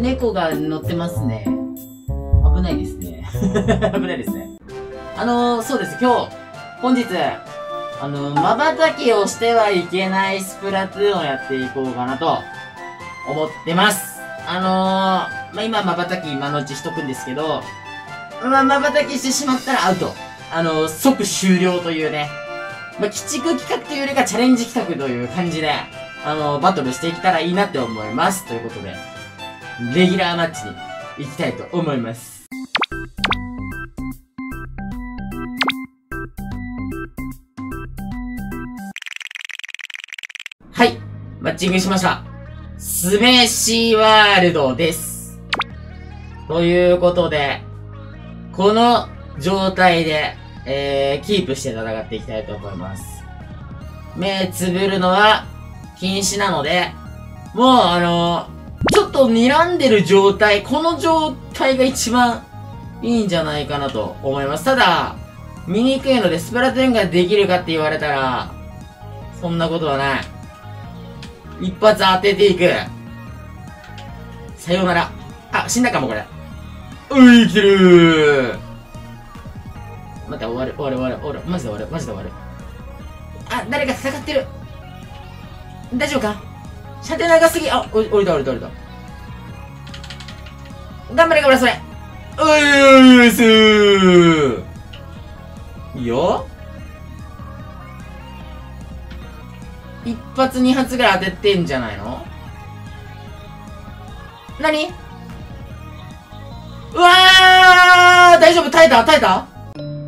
猫が乗ってますね。危ないですね。危ないですね。あのー、そうです。今日、本日、あのー、瞬きをしてはいけないスプラトゥーンをやっていこうかなと、思ってます。あのー、まあ、今、瞬き今のうちしとくんですけど、まあ、瞬きしてしまったらアウト。あのー、即終了というね、まあ、鬼畜企画というよりかチャレンジ企画という感じで、あのー、バトルしていけたらいいなって思います。ということで、レギュラーマッチに行きたいと思います。はい。マッチングしました。スメシワールドです。ということで、この状態で、えー、キープして戦っていきたいと思います。目つぶるのは禁止なので、もうあのちょっと睨んでる状態、この状態が一番いいんじゃないかなと思います。ただ、見にくいのでスプラトゥーンができるかって言われたら、そんなことはない。一発当てていく。さようなら。あ、死んだかも、これ。うい、生きてる待って、終わる、終わる、終わる、終わる。マジで終わる、マジで終わる。あ、誰か戦ってる。大丈夫か？射程長すぎ。あ、降りた降りた降りた。頑張れ頑張れ、それ。うーすー。いいよ。一発二発ぐらい当ててんじゃないの？何？うわー大丈夫耐えた？耐えた？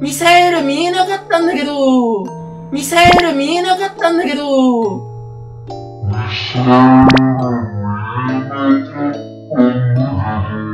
ミサイル見えなかったんだけどミサイル見えなかったんだけど